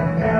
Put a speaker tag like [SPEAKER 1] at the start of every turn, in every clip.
[SPEAKER 1] Yeah.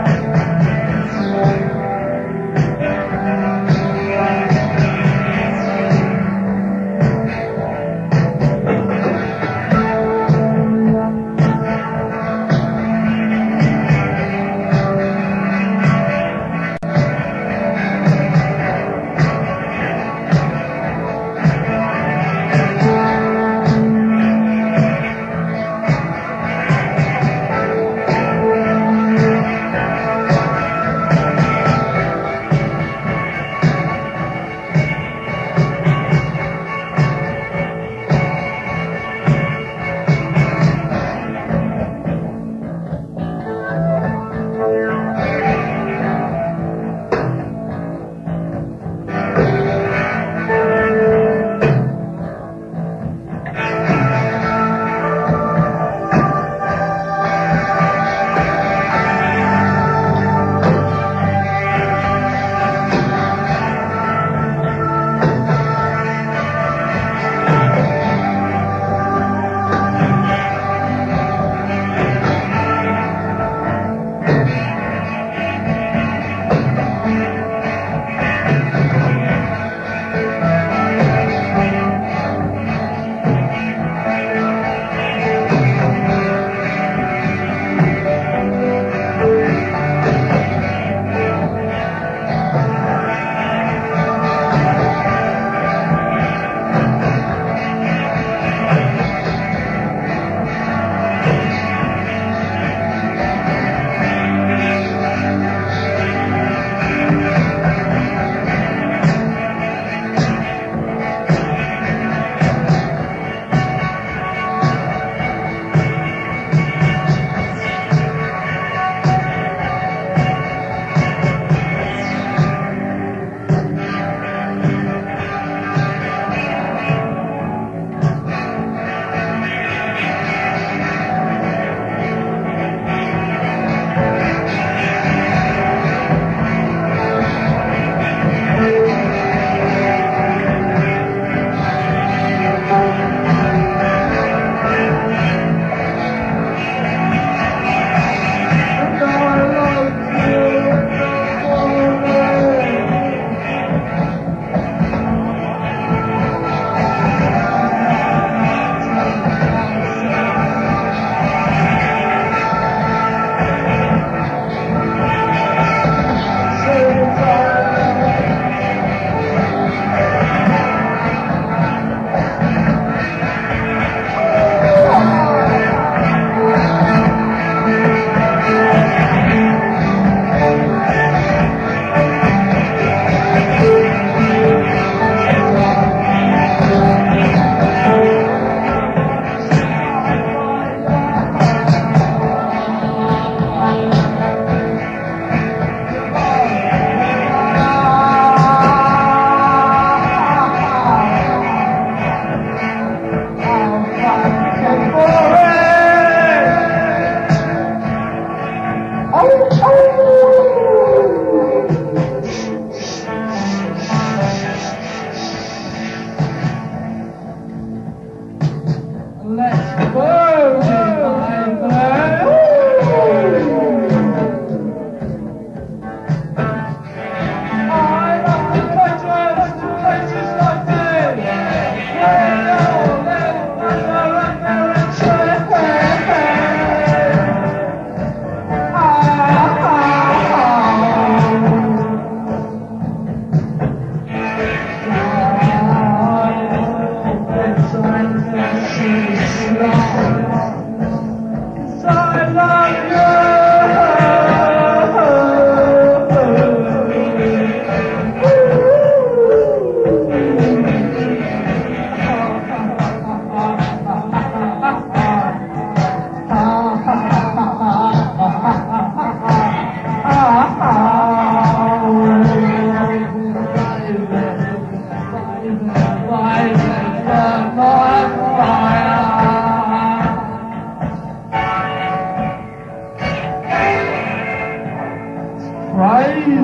[SPEAKER 1] Oh,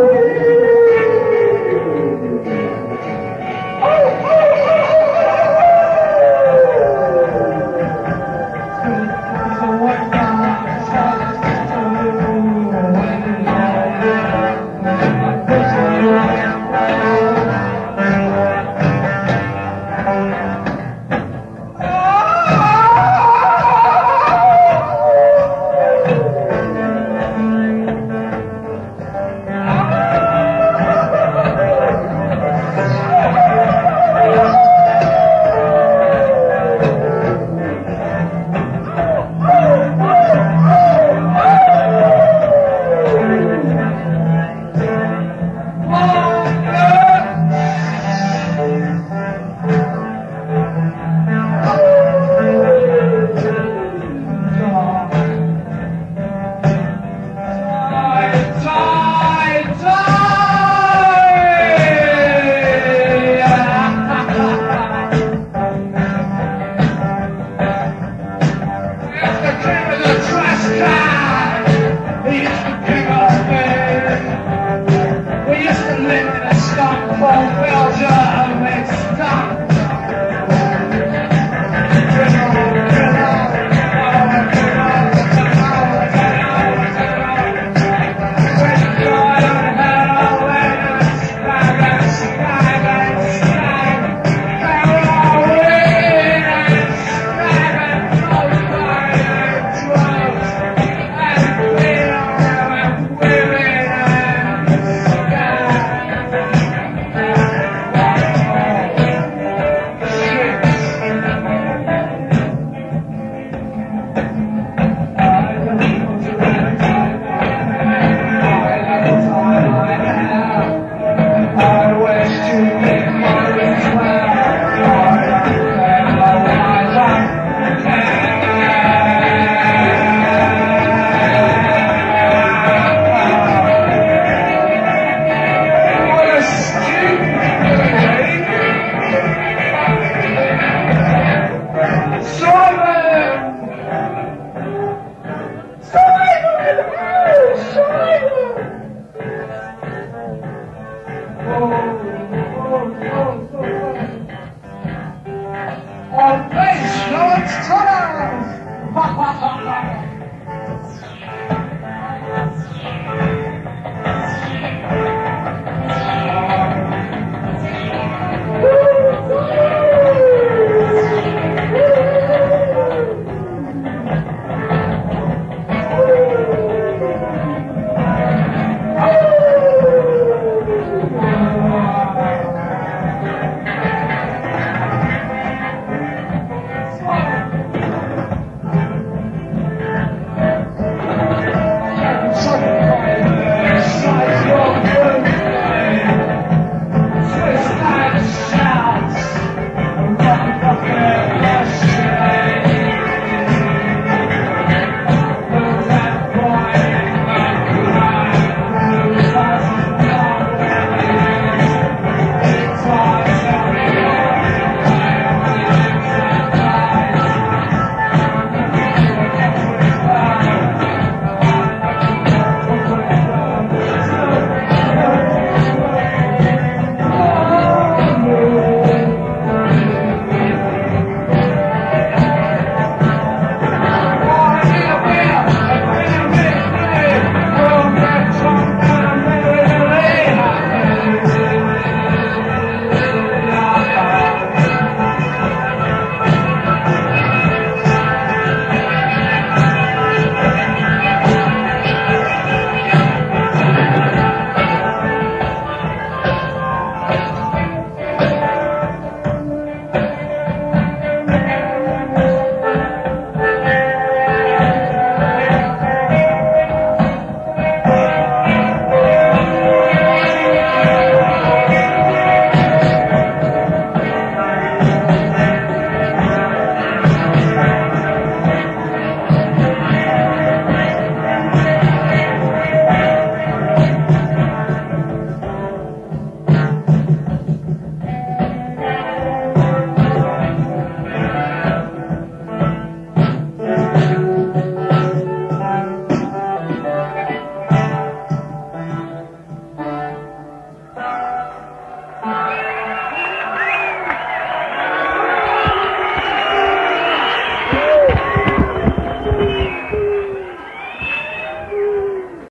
[SPEAKER 1] oh. Bye.